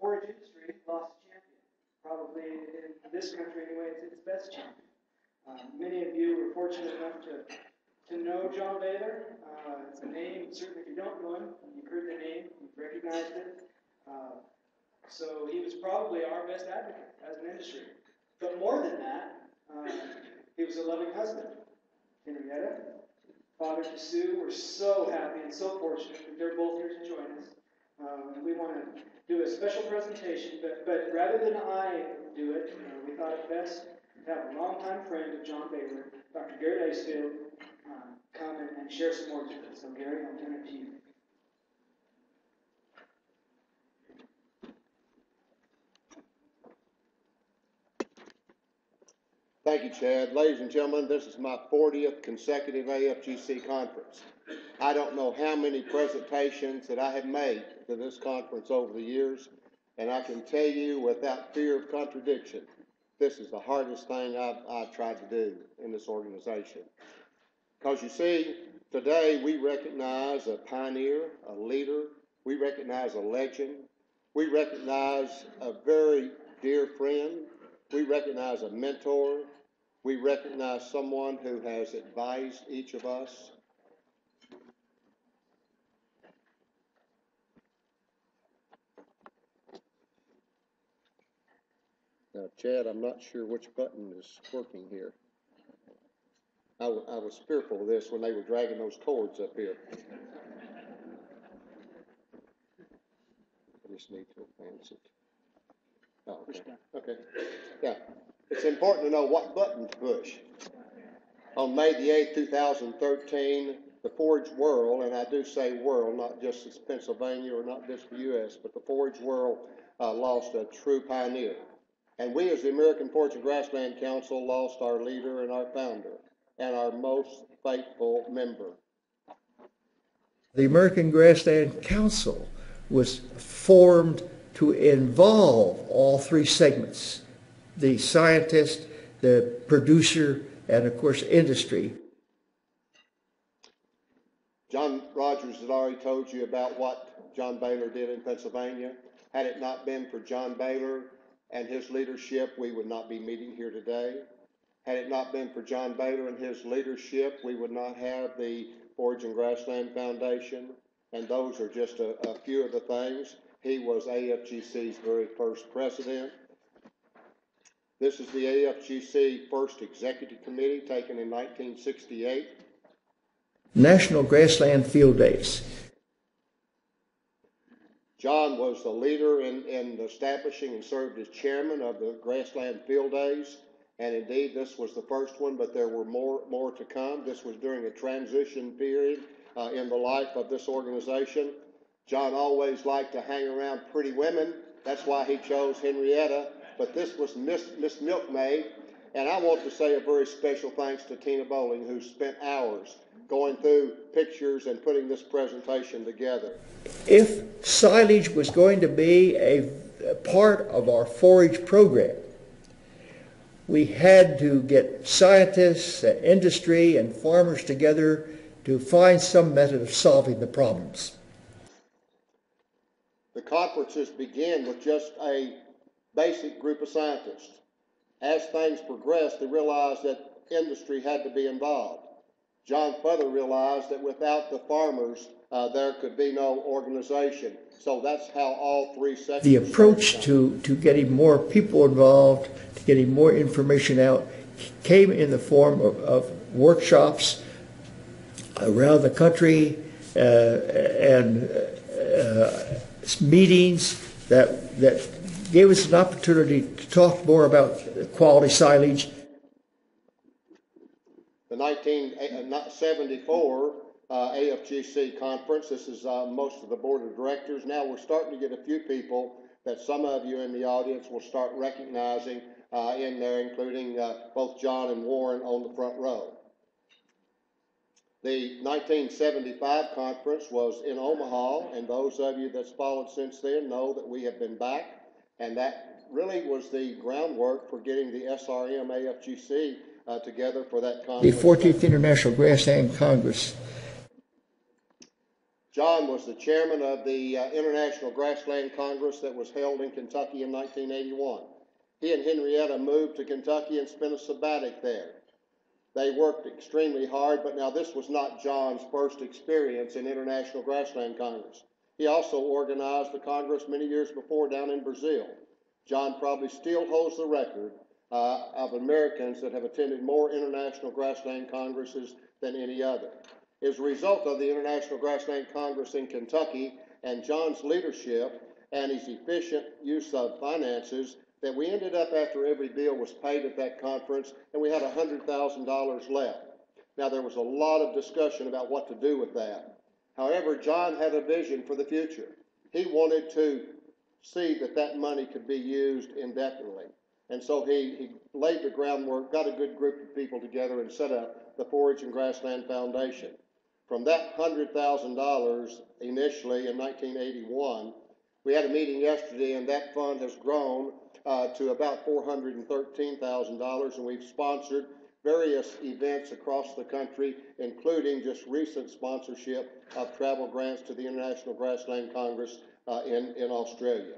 forage industry lost a champion. Probably in this country anyway, it's its best champion. Um, many of you were fortunate enough to, to know John Baylor. Uh, it's a name, certainly if you don't know him, you've heard the name, you've recognized it. Uh, so he was probably our best advocate as an industry. But more than that, uh, he was a loving husband. Henrietta, father to Sue, we're so happy and so fortunate that they're both here to join us. Um, and we want to do a special presentation, but, but rather than I do it, uh, we thought it best to have a longtime friend of John Baylor, Dr. Garry Lacefield, um, come and, and share some words with us. So, Garry, I'll turn it to you. Thank you, Chad. Ladies and gentlemen, this is my 40th consecutive AFGC conference. I don't know how many presentations that I have made to this conference over the years, and I can tell you without fear of contradiction, this is the hardest thing I've, I've tried to do in this organization. Because you see, today we recognize a pioneer, a leader, we recognize a legend, we recognize a very dear friend, we recognize a mentor. We recognize someone who has advised each of us. Now, Chad, I'm not sure which button is working here. I, w- I was fearful of this when they were dragging those cords up here. I just need to advance it. Oh, okay. Okay, yeah. It's important to know what button to push. On May the eighth, two thousand thirteen, the Forage World, and I do say world, not just Pennsylvania or not just the US, but the Forage World, uh, lost a true pioneer. And we as the American Forage and Grassland Council lost our leader and our founder and our most faithful member. The American Grassland Council was formed to involve all three segments the scientist, the producer, and of course, industry. John Rogers has already told you about what John Baylor did in Pennsylvania. Had it not been for John Baylor and his leadership, we would not be meeting here today. Had it not been for John Baylor and his leadership, we would not have the Forage and Grassland Foundation. And those are just a, a few of the things. He was AFGC's very first president. This is the AFGC first executive committee taken in 1968. National Grassland Field Days. John was the leader in, in establishing and served as chairman of the Grassland Field Days. And indeed, this was the first one, but there were more, more to come. This was during a transition period uh, in the life of this organization. John always liked to hang around pretty women. That's why he chose Henrietta. But this was Miss, Miss Milkmaid. And I want to say a very special thanks to Tina Bowling, who spent hours going through pictures and putting this presentation together. If silage was going to be a, a part of our forage program, we had to get scientists, uh, industry, and farmers together to find some method of solving the problems. The conferences began with just a basic group of scientists. As things progressed, they realized that industry had to be involved. John further realized that without the farmers, uh, there could be no organization. So that's how all three sections. The approach to, to getting more people involved, to getting more information out, came in the form of, of workshops around the country uh, and uh, meetings that, that gave us an opportunity to talk more about quality silage. The 1974 uh, AFGC conference, this is uh, most of the board of directors. Now we're starting to get a few people that some of you in the audience will start recognizing uh, in there, including uh, both John and Warren on the front row. The 1975 conference was in Omaha, and those of you that's followed since then know that we have been back, and that really was the groundwork for getting the SRM AFGC uh, together for that The 14th International Grassland Congress. John was the chairman of the uh, International Grassland Congress that was held in Kentucky in 1981. He and Henrietta moved to Kentucky and spent a sabbatic there. They worked extremely hard, but now this was not John's first experience in International Grassland Congress. He also organized the Congress many years before down in Brazil. John probably still holds the record uh, of Americans that have attended more International Grassland Congresses than any other. As a result of the International Grassland Congress in Kentucky and John's leadership and his efficient use of finances, that we ended up after every bill was paid at that conference and we had $100,000 left. Now, there was a lot of discussion about what to do with that. However, John had a vision for the future. He wanted to see that that money could be used indefinitely. And so he, he laid the groundwork, got a good group of people together, and set up the Forage and Grassland Foundation. From that $100,000 initially in 1981, we had a meeting yesterday, and that fund has grown uh, to about $413,000, and we've sponsored various events across the country, including just recent sponsorship of travel grants to the International Grassland Congress uh, in, in Australia.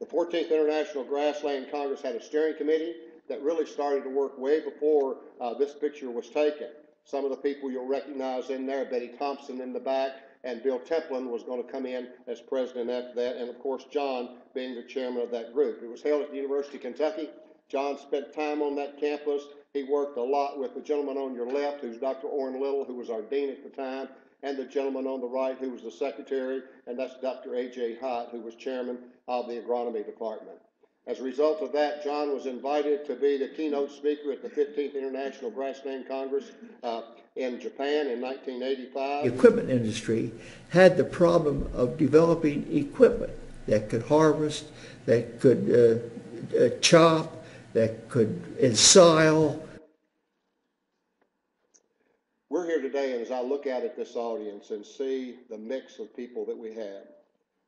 The 14th International Grassland Congress had a steering committee that really started to work way before uh, this picture was taken. Some of the people you'll recognize in there, Betty Thompson in the back, and Bill Templin was going to come in as president after that, and of course, John being the chairman of that group. It was held at the University of Kentucky. John spent time on that campus. He worked a lot with the gentleman on your left, who's Dr. Orrin Little, who was our dean at the time, and the gentleman on the right, who was the secretary, and that's Dr. A.J. Hiatt, who was chairman of the agronomy department. As a result of that, John was invited to be the keynote speaker at the 15th International Grassland Congress uh, in Japan in 1985. The equipment industry had the problem of developing equipment that could harvest, that could uh, uh, chop, that could ensile. We're here today, and as I look out at this audience and see the mix of people that we have,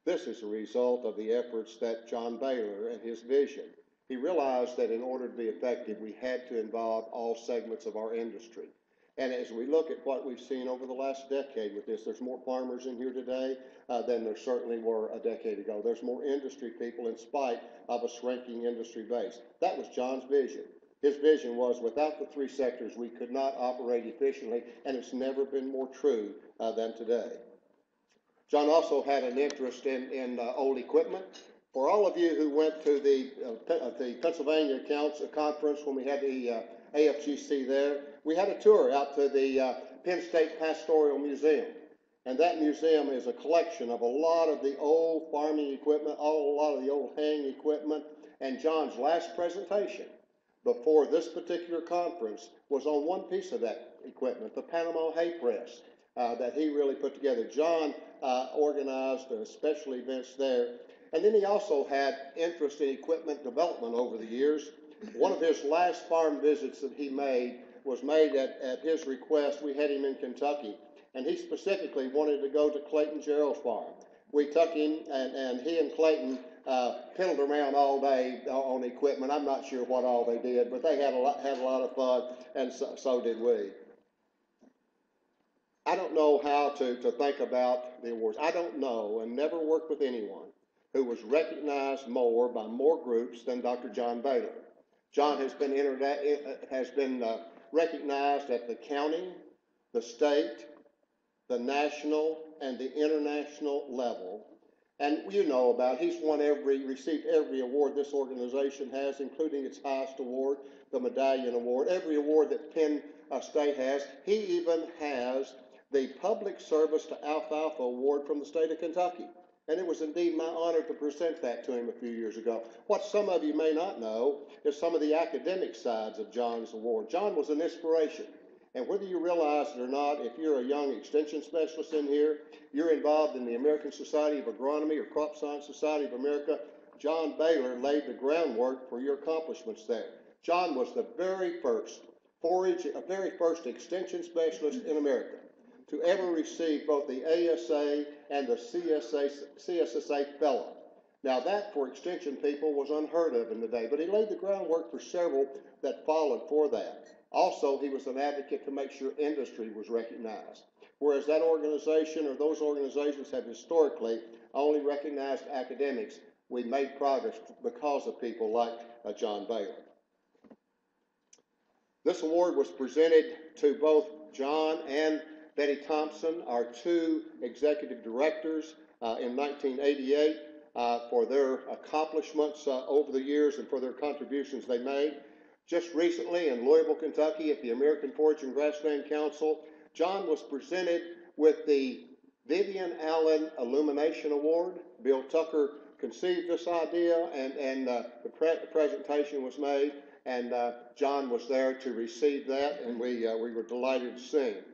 this is a result of the efforts that John Baylor and his vision. He realized that in order to be effective, we had to involve all segments of our industry. And as we look at what we've seen over the last decade with this, there's more farmers in here today uh, than there certainly were a decade ago. There's more industry people in spite of a shrinking industry base. That was John's vision. His vision was without the three sectors, we could not operate efficiently, and it's never been more true uh, than today. John also had an interest in, in uh, old equipment. For all of you who went to the, uh, the Pennsylvania Council Conference when we had the uh, AFGC there, we had a tour out to the uh, Penn State Pastoral Museum. And that museum is a collection of a lot of the old farming equipment, a lot of the old haying equipment. And John's last presentation before this particular conference was on one piece of that equipment, the Panama hay press uh, that he really put together. John uh, organized special events there. And then he also had interest in equipment development over the years. One of his last farm visits that he made was made at, at his request. We had him in Kentucky, and he specifically wanted to go to Clayton Gerald's farm. We took him, and, and he and Clayton uh, piddled around all day on equipment. I'm not sure what all they did, but they had a lot, had a lot of fun, and so, so did we. I don't know how to, to think about the awards. I don't know and never worked with anyone who was recognized more by more groups than Dr. John Baylor. John has been, has been uh, recognized at the county, the state, the national, and the international level. And you know about, he's won every, received every award this organization has, including its highest award, the Medallion Award, every award that Penn uh, State has. He even has the Public Service to Alfalfa Award from the state of Kentucky. And it was indeed my honor to present that to him a few years ago. What some of you may not know is some of the academic sides of John's award. John was an inspiration. And whether you realize it or not, if you're a young extension specialist in here, you're involved in the American Society of Agronomy or Crop Science Society of America, John Baylor laid the groundwork for your accomplishments there. John was the very first forage, a very first extension specialist in America to ever receive both the ASA and the CSA, CSSA fellow. Now, that for extension people was unheard of in the day, but he laid the groundwork for several that followed for that. Also, he was an advocate to make sure industry was recognized. whereas that organization or those organizations have historically only recognized academics, we made progress because of people like uh, John Baylor. This award was presented to both John and Betty Thompson, our two executive directors, uh, in 1988 uh, for their accomplishments uh, over the years and for their contributions they made. Just recently in Louisville, Kentucky, at the American Forage and Grassland Council, John was presented with the Vivien Allen Illumination Award. Bill Tucker conceived this idea, and, and uh, the, pre- presentation was made, and uh, John was there to receive that, and we, uh, we were delighted to see him.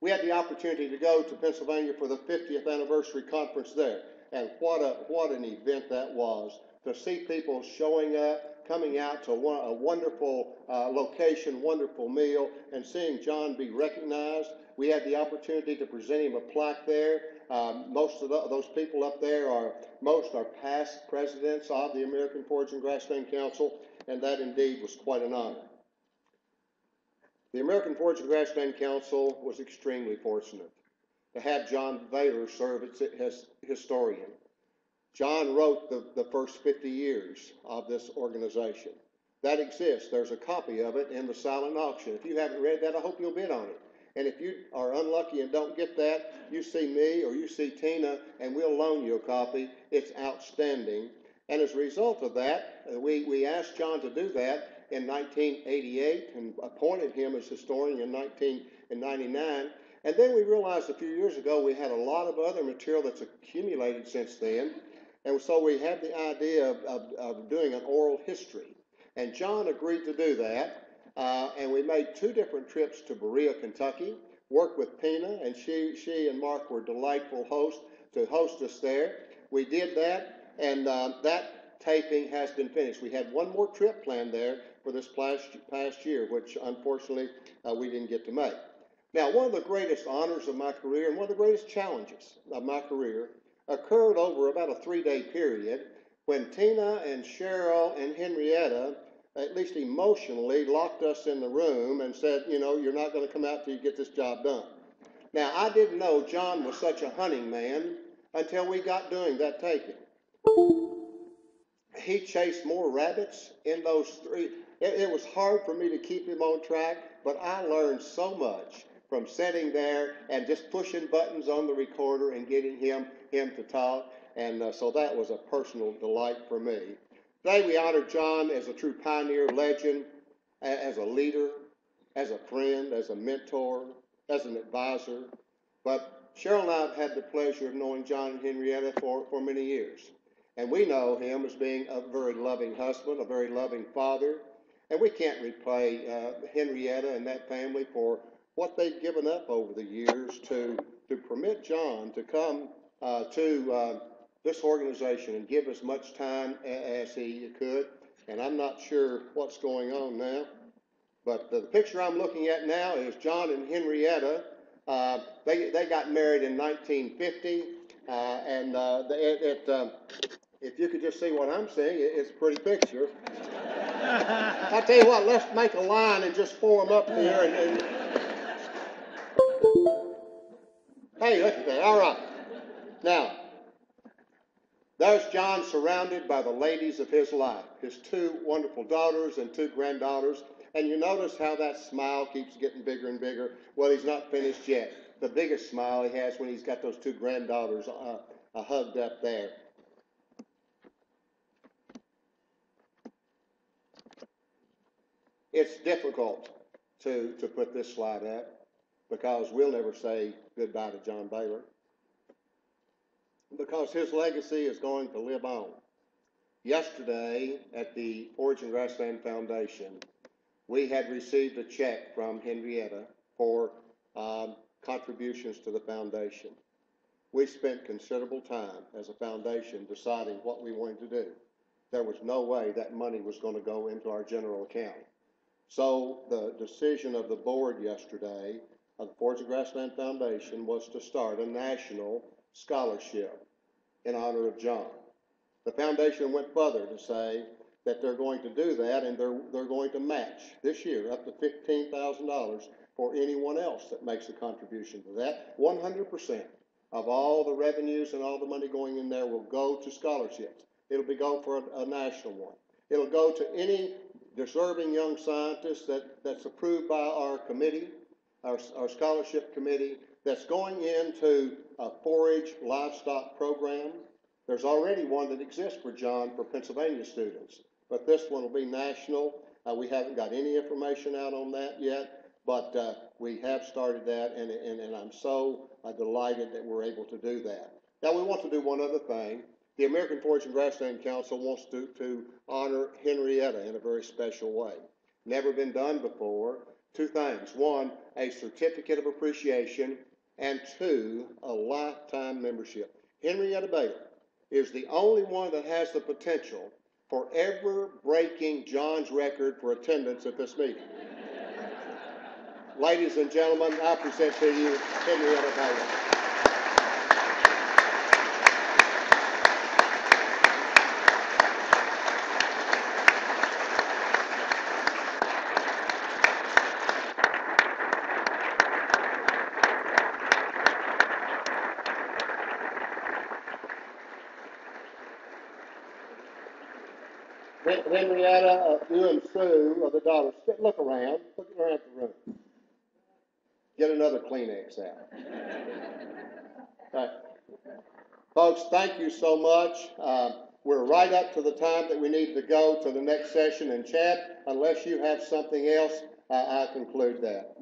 We had the opportunity to go to Pennsylvania for the 50th anniversary conference there, and what, a, what an event that was to see people showing up, coming out to one, a wonderful uh, location, wonderful meal, and seeing John be recognized. We had the opportunity to present him a plaque there. Um, most of the, those people up there are, most are past presidents of the American Forage and Grassland Council, and that indeed was quite an honor. The American Forage and Grassland Council was extremely fortunate to have John Baylor serve as his historian. John wrote the, the first 50 years of this organization. That exists. There's a copy of it in the silent auction. If you haven't read that, I hope you'll bid on it. And if you are unlucky and don't get that, you see me or you see Tina, and we'll loan you a copy. It's outstanding. And as a result of that, we, we asked John to do that in 1988 and appointed him as historian in 1999. And then we realized a few years ago we had a lot of other material that's accumulated since then. And so we had the idea of, of, of doing an oral history. And John agreed to do that. Uh, and we made two different trips to Berea, Kentucky, worked with Pina, and she, she and Mark were delightful hosts to host us there. We did that, and uh, that taping has been finished. We had one more trip planned there for this past, year, which unfortunately uh, we didn't get to make. Now, one of the greatest honors of my career and one of the greatest challenges of my career occurred over about a three day period when Tina and Cheryl and Henrietta, at least emotionally, locked us in the room and said, You know, you're not going to come out till you get this job done. Now, I didn't know John was such a hunting man until we got doing that taking. He chased more rabbits in those three. It, it was hard for me to keep him on track, but I learned so much from sitting there and just pushing buttons on the recorder and getting him him to talk. And uh, so that was a personal delight for me. Today we honor John as a true pioneer, legend, as a leader, as a friend, as a mentor, as an advisor. But Cheryl and I have had the pleasure of knowing John and Henrietta for, for many years. And we know him as being a very loving husband, a very loving father. And we can't repay uh, Henrietta and that family for what they've given up over the years to, to permit John to come uh, to uh, this organization and give as much time as he could. And I'm not sure what's going on now, but the picture I'm looking at now is John and Henrietta. Uh, they, they got married in 1950, uh, and uh, it, it, um, if you could just see what I'm seeing, it, it's a pretty picture. I tell you what, let's make a line and just form up here. And, and... Hey, look at that. All right. Now, there's John surrounded by the ladies of his life, his two wonderful daughters and two granddaughters. And you notice how that smile keeps getting bigger and bigger. Well, he's not finished yet. The biggest smile he has when he's got those two granddaughters uh, uh, hugged up there. It's difficult to, to put this slide up because we'll never say goodbye to John Baylor because his legacy is going to live on. Yesterday at the and Grassland Foundation, we had received a check from Henrietta for um, contributions to the foundation. We spent considerable time as a foundation deciding what we wanted to do. There was no way that money was going to go into our general account. So the decision of the board yesterday of the Forage and Grassland Foundation was to start a national scholarship in honor of John. The foundation went further to say that they're going to do that and they're, they're going to match this year up to $15,000 for anyone else that makes a contribution to that. One hundred percent of all the revenues and all the money going in there will go to scholarships. It'll be go for a, a national one. It'll go to any deserving young scientist that, that's approved by our committee, our, our scholarship committee, that's going into a forage livestock program. There's already one that exists for John for Pennsylvania students, but this one will be national. Uh, we haven't got any information out on that yet, but, uh, we have started that and, and, and I'm so uh, delighted that we're able to do that. Now, we want to do one other thing. The American Forage and Grassland Council wants to, to honor Henrietta in a very special way. Never been done before. Two things. One, a certificate of appreciation, and two, a lifetime membership. Henrietta Baylor is the only one that has the potential for ever breaking John's record for attendance at this meeting. Ladies and gentlemen, I present to you Henrietta Baylor. Henrietta, uh, you and Sue are the daughters. Look around, look around the room. Get another Kleenex out. Okay. Folks, thank you so much. Uh, we're right up to the time that we need to go to the next session. And Chad. unless you have something else, I, I conclude that.